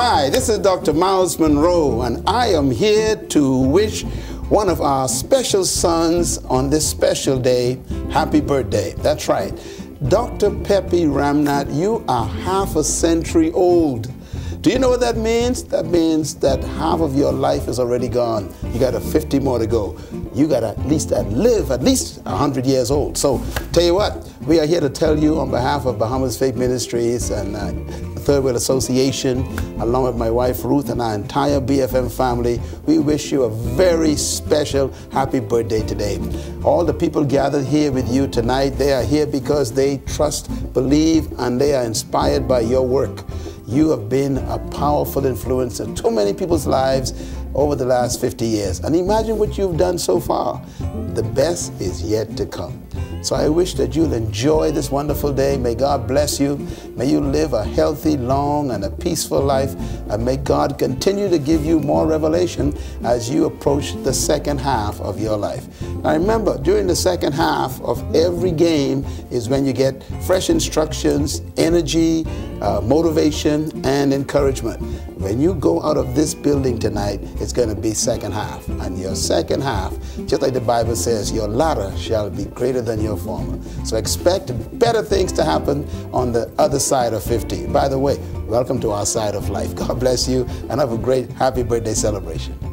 Hi, this is Dr. Myles Munroe, and I am here to wish one of our special sons on this special day happy birthday. That's right. Dr. Pepe Ramnath, you are half a century old. Do you know what that means? That means that half of your life is already gone. You got a 50 more to go. You got at least to live at least 100 years old. So, tell you what, we are here to tell you on behalf of Bahamas Faith Ministries and uh, Third World Association, along with my wife Ruth and our entire BFM family, we wish you a very special happy birthday today. All the people gathered here with you tonight, they are here because they trust, believe, and they are inspired by your work. You have been powerful influence in too many people's lives over the last 50 years. And imagine what you've done so far. The best is yet to come. So I wish that you'll enjoy this wonderful day. May God bless you. May you live a healthy, long, and a peaceful life. And may God continue to give you more revelation as you approach the second half of your life. Now remember, during the second half of every game is when you get fresh instructions, energy, uh, motivation, and encouragement. When you go out of this building tonight, it's going to be second half. And your second half, just like the Bible says, your latter shall be greater than your former. So expect better things to happen on the other side of 50. By the way, welcome to our side of life. God bless you and have a great happy birthday celebration.